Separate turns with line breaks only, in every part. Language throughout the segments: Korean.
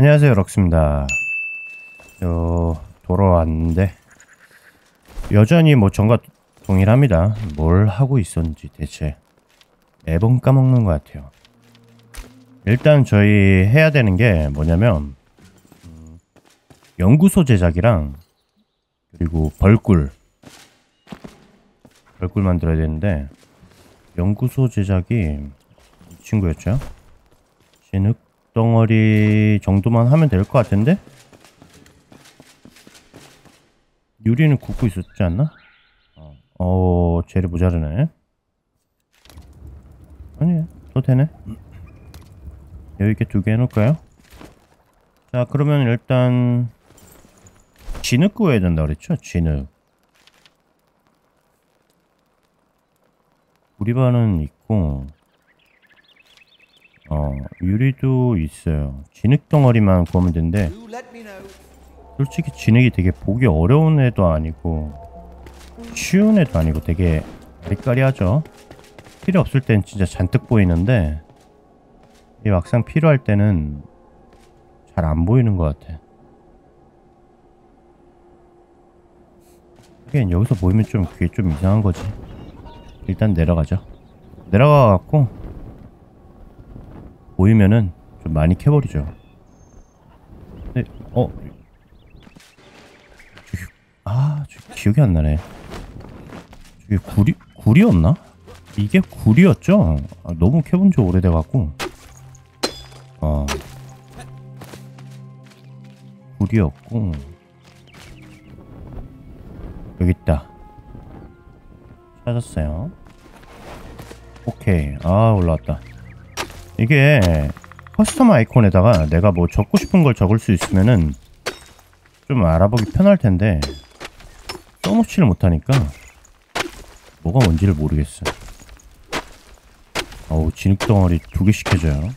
안녕하세요 럭스입니다. 요 돌아왔는데 여전히 뭐 전과 동일합니다. 뭘 하고 있었는지 대체 매번 까먹는 것 같아요. 일단 저희 해야 되는 게 뭐냐면 음, 연구소 제작이랑 그리고 벌꿀 벌꿀 만들어야 되는데 연구소 제작이 이 친구였죠? 진흙 덩어리 정도만 하면 될 것 같은데? 유리는 굽고 있었지 않나? 어, 어 재료 모자르네. 아니야, 또 되네. 여기 이렇게 두 개 해놓을까요? 자, 그러면 일단 진흙 구해야 된다 그랬죠? 진흙. 우리 반은 있고 어, 유리도 있어요. 진흙 덩어리만 구하면
know.
솔직히 진흙이 되게 보기 어려운 애도 아니고, 쉬운 애도 아니고 되게 아리까리하죠? 필요 없을 땐 진짜 잔뜩 보이는데, 이 막상 필요할 때는 잘 안 보이는 것 같아. 하긴 여기서 보이면 좀 그게 좀 이상한 거지. 일단 내려가죠. 내려가갖고, 보이면은 좀 많이 캐버리죠. 근데 어, 저기 아, 저 기억이 안 나네. 저게 구리 구리였나? 이게 구리였죠? 아, 너무 캐본 지 오래돼갖고. 어, 구리였고 여기 있다. 찾았어요. 오케이. 아 올라왔다. 이게 custom 아이콘에다가 내가 뭐 적고 싶은 걸 적을 수 있으면은 좀 알아보기 편할 텐데 써놓지를 못하니까 뭐가 뭔지를 모르겠어. 어우 진흙덩어리 두 개씩 해줘요.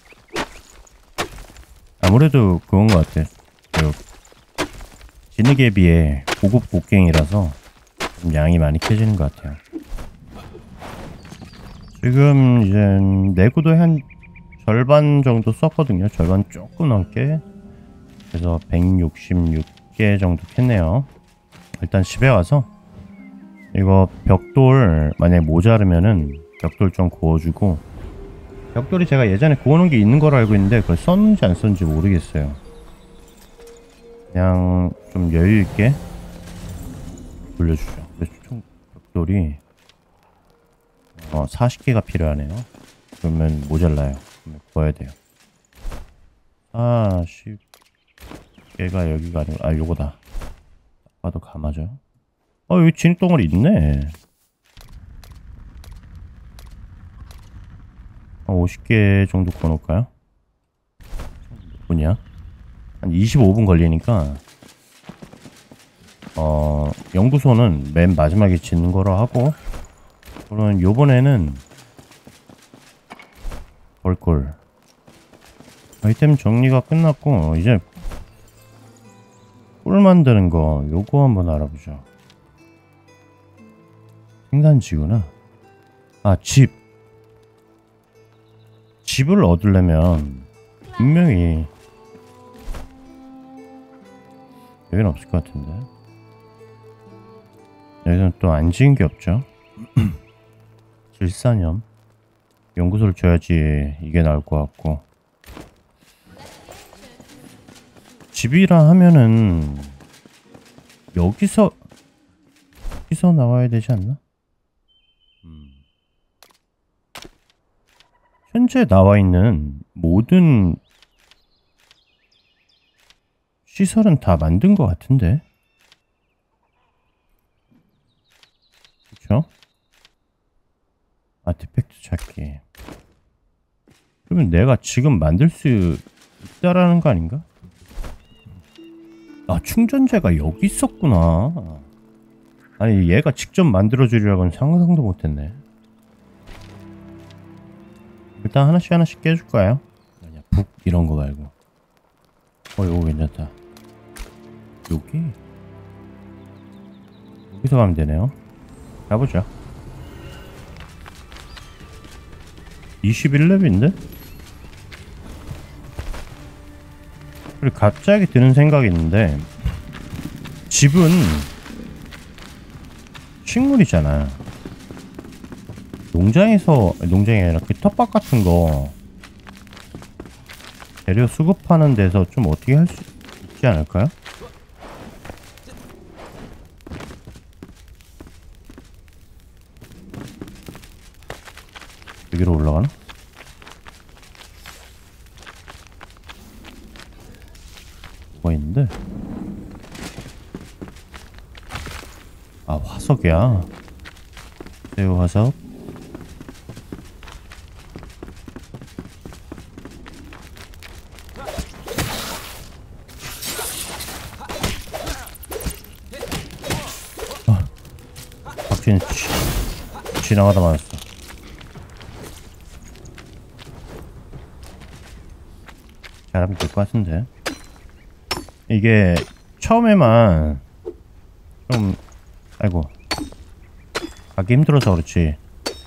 아무래도 그건 것 같아. 그 진흙에 비해 고급 곡괭이라서 좀 양이 많이 캐지는 것 같아요. 지금 이제 내구도 한 절반 정도 썼거든요. 절반 조금 넘게. 그래서 166개 정도 캤네요. 일단 집에 와서 이거 벽돌 만약에 모자르면은 벽돌 좀 구워주고 벽돌이 제가 예전에 구워놓은 게 있는 걸로 알고 있는데 그걸 썼는지 안 썼는지 모르겠어요. 그냥 좀 여유 있게 돌려주죠. 총 벽돌이 어, 40개가 필요하네요. 그러면 모자라요. 그러면 구워야 돼요. 40개가 여기가 아니고 아 요거다. 봐도 감아져. 어 여기 진흙덩어리 있네. 한 50개 정도 구워놓을까요? 몇 분이야? 한 25분 걸리니까 어 연구소는 맨 마지막에 짓는 거로 하고 그러면 요번에는 벌꿀. 아이템 정리가 끝났고 이제 꿀 만드는 거 요거 한번 알아보죠. 생산지구나? 아 집. 집을 얻으려면 분명히 여기는 없을 것 같은데. 여기는 또 안 지은 게 없죠? 질산염 연구소를 줘야지 이게 나올 것 같고 집이라 하면은 여기서 여기서 나와야 되지 않나? 음. 현재 나와 있는 모든 시설은 다 만든 것 같은데 그쵸? 아티팩트 찾기. 그러면 내가 지금 만들 수 있다라는 거 아닌가? 아 충전재가 여기 있었구나. 아니 얘가 직접 만들어 주리라고는 상상도 못했네. 일단 하나씩 하나씩 깨줄 거예요? 아니야 북 이런 거 말고. 어 이거 괜찮다. 여기? 여기서 가면 되네요. 가보자 21렙인데? 그리고 갑자기 드는 생각이 있는데 집은 식물이잖아. 농장에서 농장이 아니라 그 텃밭 같은 거 재료 수급하는 데서 좀 어떻게 할 수 있지 않을까요? 여기로 올라가나? 뭐가 있는데? 아 화석이야. 새우 화석. 아, 박쥐는 쥐, 지나가다 말았어. 잘하면 될 것 같은데 이게 처음에만 좀 아이고 가기 힘들어서 그렇지.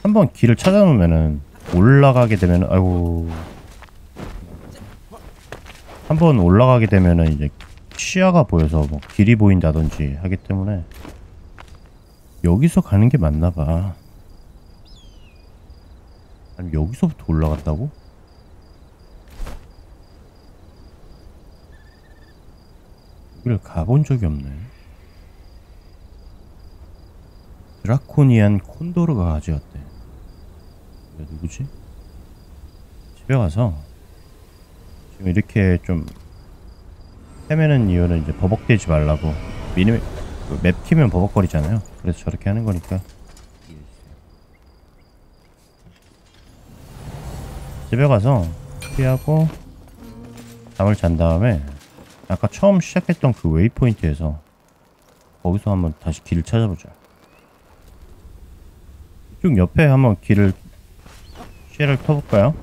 한번 길을 찾아놓으면은 올라가게 되면 아이고. 한번 올라가게 되면은 이제 시야가 보여서 뭐 길이 보인다든지 하기 때문에 여기서 가는 게 맞나 봐. 아니 여기서부터 올라갔다고? 여기를 가본 적이 없네 드라코니안 콘도르가 가져왔대. 누구지? 집에 가서 지금 이렇게 좀 헤매는 이유는 이제 버벅대지 말라고 미니 그 map 키면 버벅거리잖아요. 그래서 저렇게 하는 거니까. 집에 가서 피하고 잠을 잔 다음에 아까 처음 시작했던 그 waypoint에서 거기서 한번 다시 길을 찾아보자. 쭉 옆에 한번 길을 시야를 터볼까요?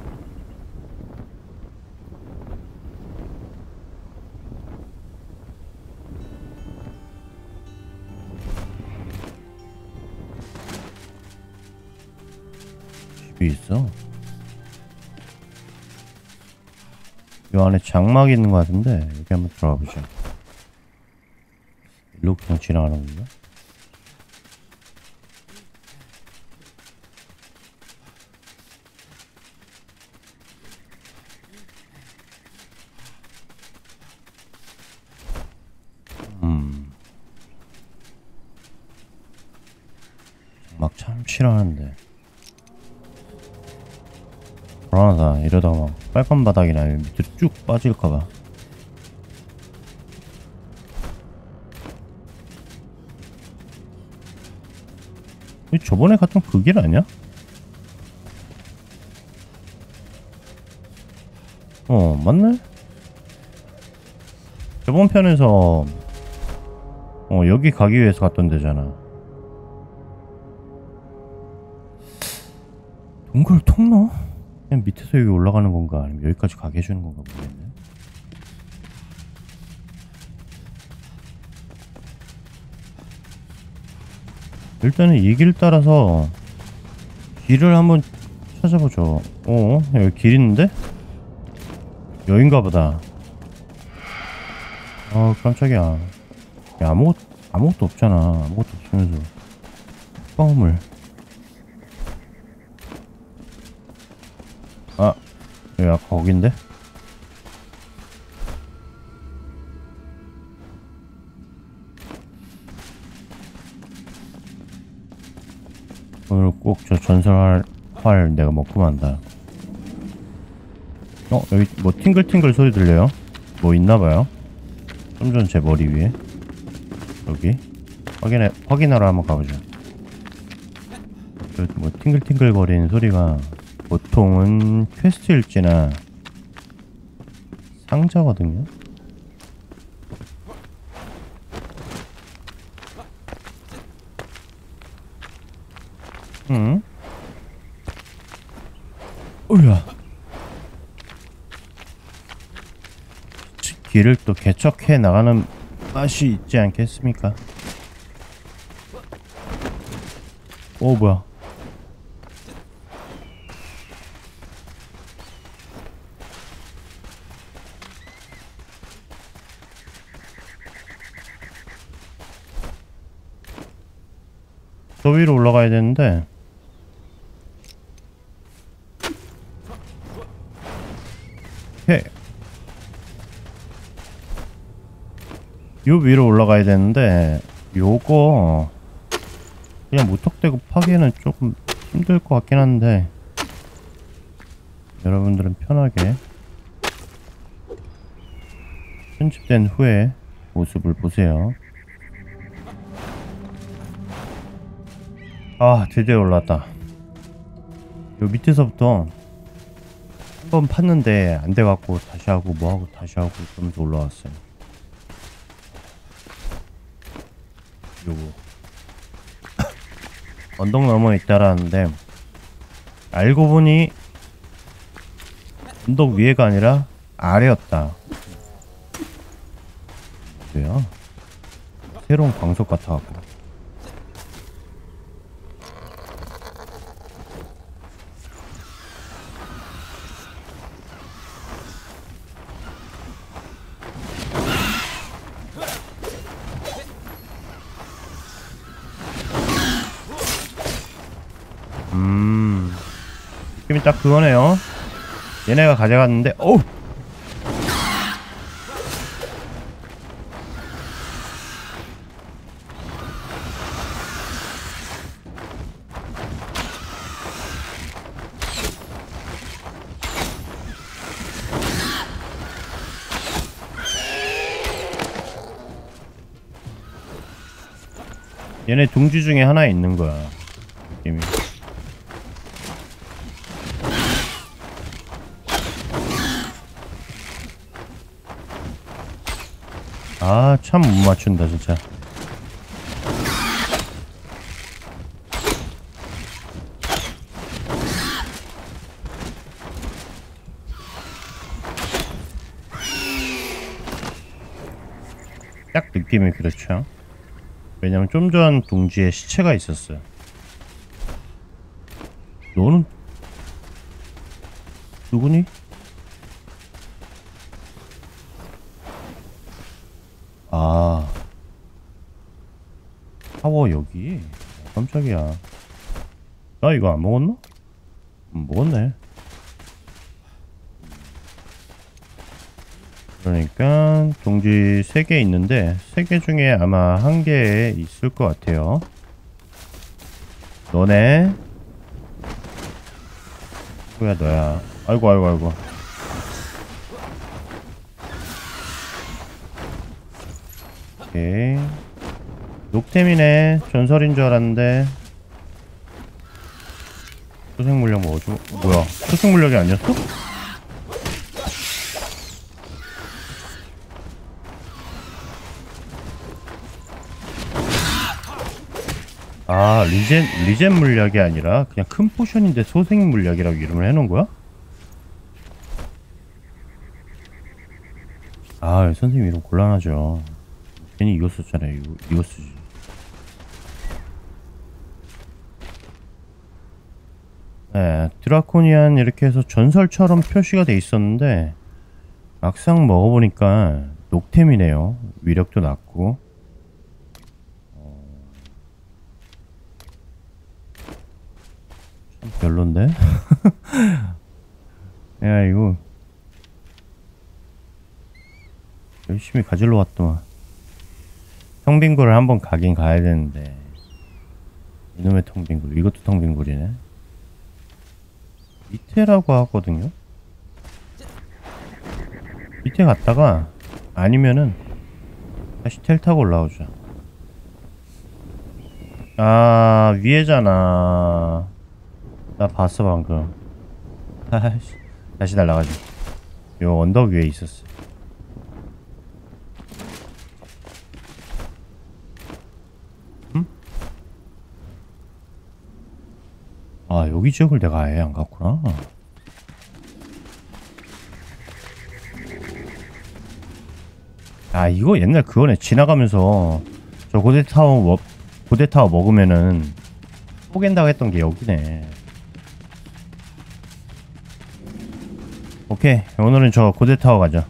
집이 있어. 이 안에 장막이 있는 것 같은데 여기 한번 들어가 보자. 일로 그냥 지나가는 건가? 음. 싫어하는데. 불안하다. 이러다가 막 빨간 바닥이나 밑으로 쭉 빠질까봐. 저번에 갔던 그 길 아니야? 어, 맞네? 저번 편에서 어, 여기 가기 위해서 갔던 데잖아. 동굴 통로? 그냥 밑에서 여기 올라가는 건가? 아니면 여기까지 가게 해주는 건가 모르겠네. 일단은 이 길 따라서 길을 한번 찾아보죠. 어? 여기 길 있는데? 여긴가 보다. 아 깜짝이야. 야, 아무것 아무것도 없잖아. 아무것도 없으면서. 아, 여기 거긴데? 오늘 꼭 저 전설할 활 내가 먹고 만다. 어, 여기 뭐 팅글팅글 소리 들려요? 뭐 있나봐요. 좀 전 제 머리 위에. 여기. 확인해, 확인하러 한번 가보자. 저 뭐 팅글팅글 거리는 소리가 보통은 퀘스트 일지나 상자거든요. 응? 으야. 길을 또 개척해 나가는 맛이 있지 않겠습니까? 오 뭐야? 위로 올라가야 되는데. 오케이. 요 위로 올라가야 되는데 요거 그냥 무턱대고 파기는 조금 힘들 것 같긴 한데 여러분들은 편하게 편집된 후에 모습을 보세요 아 드디어 올라왔다. 요 밑에서부터 한 번 팠는데 안 돼갖고 다시 하고 뭐하고 다시 하고 그러면서 올라왔어요. 요거. 언덕 너머에 있다라는데 알고 보니 언덕 위에가 아니라 아래였다. 뭐야 새로운 광석 같아갖고 느낌이 딱 그거네요. 얘네가 가져갔는데 어우! 얘네 둥지 중에 하나에 있는 거야 아, 참 못 맞춘다, 진짜. 딱 느낌이 그렇죠. 왜냐면 좀 전 둥지에 시체가 있었어요. 너는 누구니? 타워 여기 깜짝이야. 나 이거 안 먹었나? 음, 먹었네. 그러니까 동지 3개 있는데 3개 중에 아마 한개 있을 것 같아요. 너네? 뭐야 너야? 아이고 아이고 아이고. 오케이 녹템이네 전설인 줄 알았는데 초생 물력 뭐죠? 뭐야 초생 물력이 아니었어? 아 리젠 리젠 물약이 아니라 그냥 큰 포션인데 소생 물약이라고 이름을 해놓은 거야? 아 선생님 이름 곤란하죠 괜히 이거 썼잖아요 이거, 이거 쓰지 네 드라코니안 이렇게 해서 전설처럼 표시가 돼 있었는데 막상 먹어보니까 녹템이네요. 위력도 낮고. 참 별론데? 야 이거 열심히 가지러 왔더만. 텅빈굴을 한번 가긴 가야 되는데. 이놈의 텅빈굴 이것도 텅빈굴이네 밑에라고 하거든요. 밑에 갔다가 아니면은 다시 텔 타고 올라오자 아 위에잖아. 나 봤어 방금. 다시 날라가지. 요 언덕 위에 있었어 아 여기 지역을 내가 아예 안 갔구나. 아 이거 옛날 그거네 지나가면서 저 고대타워 먹 고대타워 먹으면은 포갠다고 했던 게 여기네. 오케이 오늘은 저 고대타워 가자.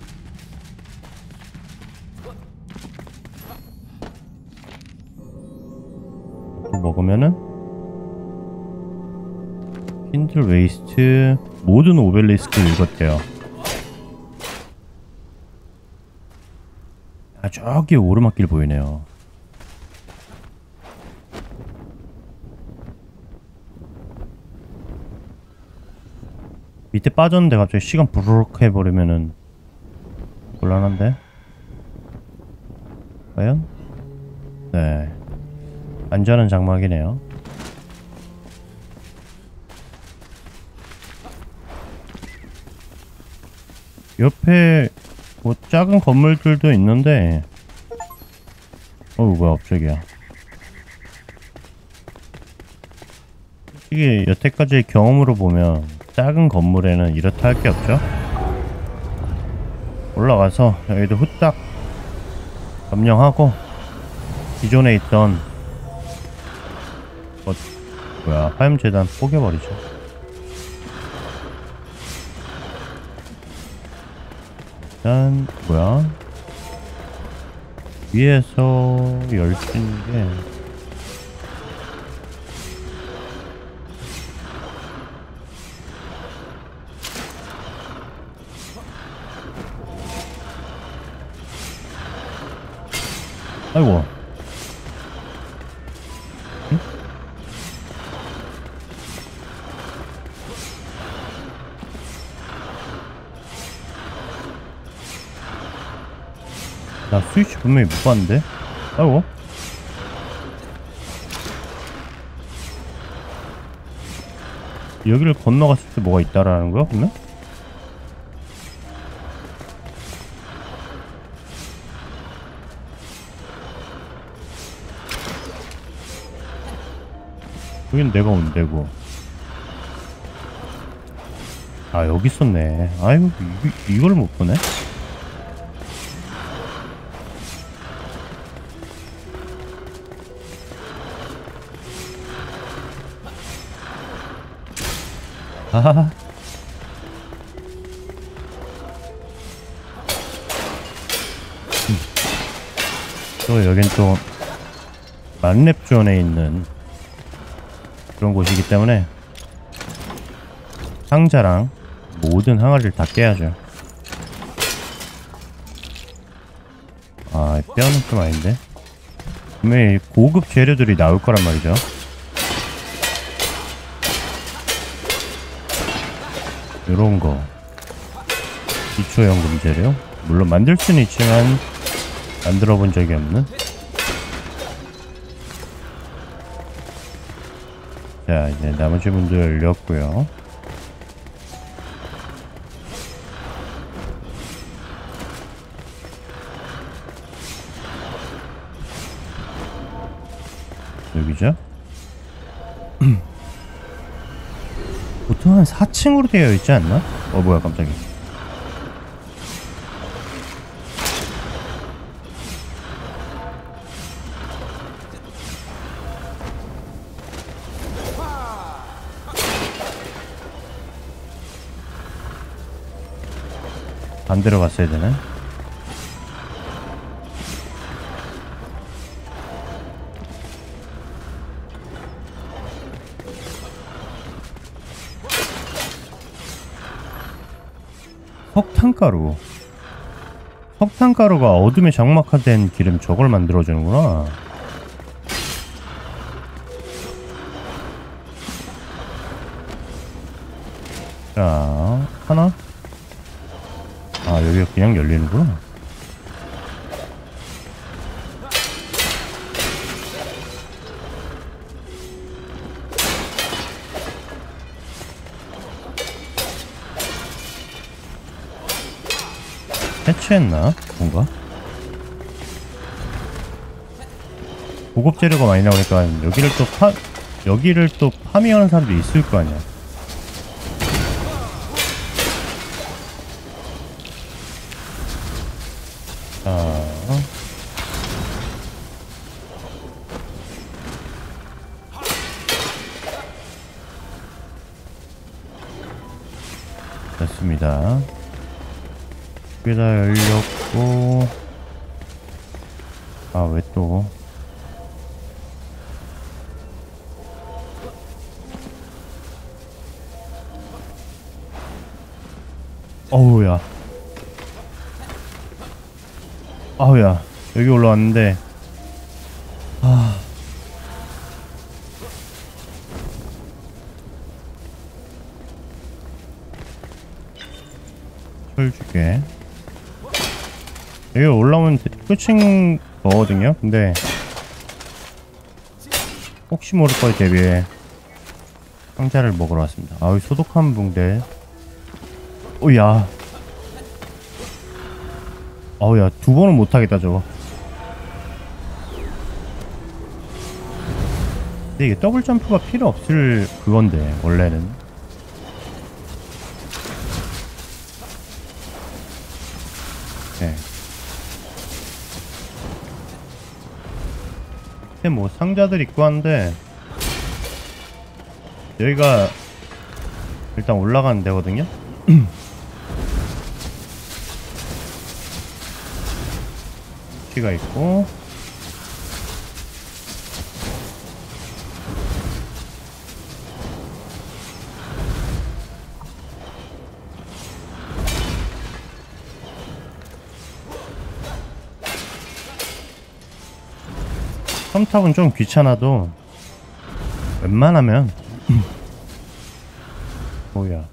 또 먹으면 보면은 Kindlewastes 모든 오벨리스크 읽었대요. 아 저기 오르막길 보이네요. 밑에 빠졌는데 갑자기 시간 부르륵 해버리면은 곤란한데? 과연? 네. 안전한 장막이네요. 옆에 뭐 작은 건물들도 있는데. 어우 뭐야 갑자기야. 솔직히 여태까지의 경험으로 보면 작은 건물에는 이렇다 할 게 없죠? 올라가서 여기도 후딱 점령하고 기존에 있던 어, 뭐야 화염재단 포개버리죠 일단 뭐야? 위에서 열수 있는 게 분명히 못 봤는데? 아이고 여기를 건너갔을 때 뭐가 있다라는 거야 그러면? 여긴 내가 온 데고 아 여기 있었네 아이고 이, 이걸 못 보네 음. 또 여긴 또 만렙존에 있는 그런 곳이기 때문에 상자랑 모든 항아리를 다 깨야죠. 아 뼈는 좀 아닌데? 분명히 고급 재료들이 나올 거란 말이죠 요런 거. 기초 연금 재료 물론 만들 수는 있지만 만들어 본 적이 없는. 자 이제 나머지 문도 열렸고요 보통 한 4층으로 되어 있지 않나? 어 뭐야 깜짝이야 반대로 갔어야 되네 석탄가루. 석탄가루가 어둠에 장막화된 기름 저걸 만들어주는구나. 자 하나. 아 여기가 그냥 열리는구나 해체했나? 뭔가? 고급 재료가 많이 나오니까 여기를 또 파, 여기를 또 파밍하는 사람도 있을 거 아니야. 여기다 열렸고. 아 왜 또? 어우야. 아우야 여기 올라왔는데. 올라오면 끝인 거거든요. 근데 혹시 모를 거에 대비해 상자를 먹으러 왔습니다. 아우 소독한 붕대. 오야. 아우야 두 번은 못 하겠다 저거. 근데 이게 더블 점프가 필요 없을 그건데 원래는. 네. 밑에 뭐 상자들 있고 한데 여기가 일단 올라가는 데거든요. 키가 있고 첨탑은 좀 귀찮아도 웬만하면 뭐야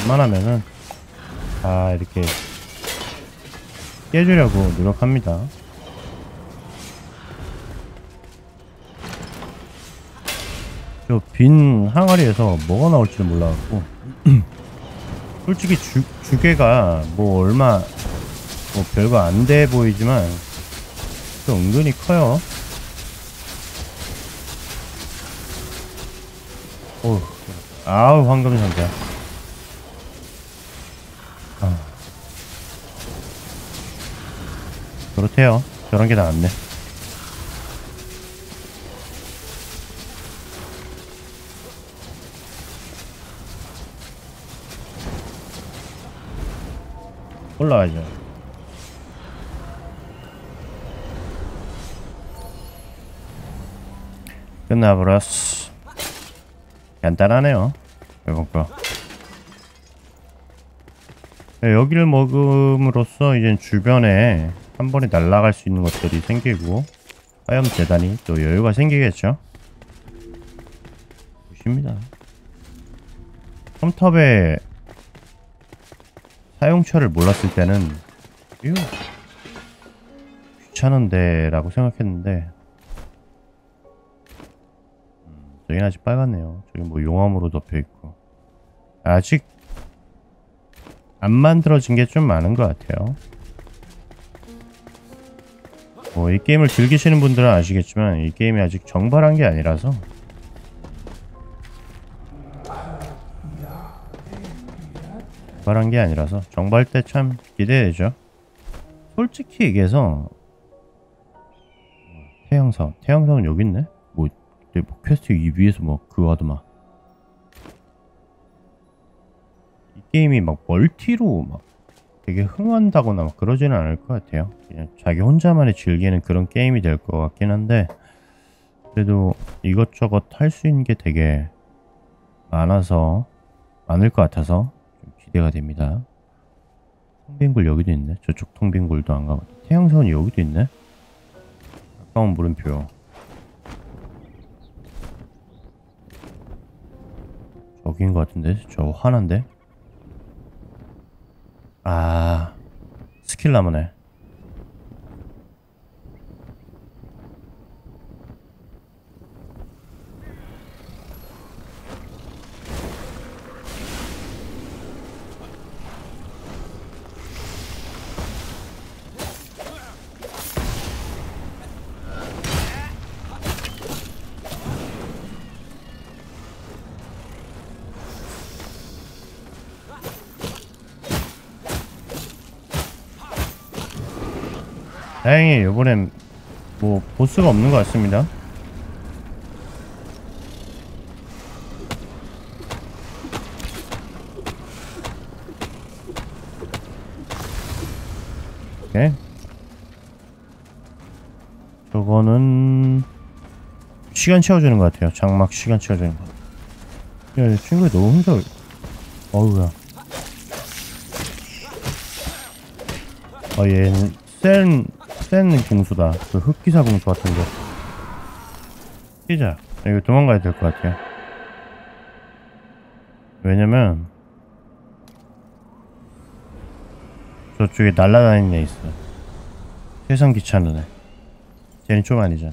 웬만하면은 다 이렇게 깨주려고 노력합니다. 저 빈 항아리에서 뭐가 나올지를 몰라갖고 솔직히 주, 주개가 뭐 얼마 뭐 별거 안 돼 보이지만 또 은근히 커요 아우 황금 상자. 아. 그렇대요. 저런 게 나왔네. 올라가죠. 끝나버렸어. 간단하네요. 이번 거. 네, 여기를 먹음으로써 이제 주변에 한 번에 날아갈 수 있는 것들이 생기고 화염 재단이 또 여유가 생기겠죠. 보십니다. 컴탑의 사용처를 몰랐을 때는 이거 귀찮은데 라고 생각했는데 저긴 아직 빨갛네요. 저기 뭐 용암으로 덮여 있고 아직 안 만들어진 게 좀 많은 것 같아요. 뭐 이 게임을 즐기시는 분들은 아시겠지만 이 게임이 아직 정발한 게 아니라서 정발한 게 아니라서 정발 때 참 기대되죠. 솔직히 얘기해서 태양성 태양성은 여기 있네. 뭐 근데 뭐 퀘스트 이 위에서 뭐 그거 하더만. 이 게임이 막 멀티로 막 되게 흥한다거나 막 그러지는 않을 것 같아요. 그냥 자기 혼자만의 즐기는 그런 게임이 될 것 같긴 한데 그래도 이것저것 할 수 있는 게 되게 많아서 많을 것 같아서 좀 기대가 됩니다. 통빙굴 여기도 있네. 저쪽 통빙굴도 안 가봤다 태양선이 여기도 있네. 가까운 물음표 저기인 것 같은데? 저 화난데? 아 스킬 나무네 이번엔 뭐 보스가 없는 것 같습니다. 오케이 저거는 시간 채워주는 것 같아요. 장막 시간 채워주는 거. 야, 이 친구가 너무 혼자 어우야. 어 얘는 센, 센 궁수다. 그 흑기사 궁수 같은 거. 뛰자. 이거 도망가야 될 것 같아요. 왜냐면 저쪽에 날라다니는 애 있어. 세상 귀찮은 애. 쟤는 좀 아니잖아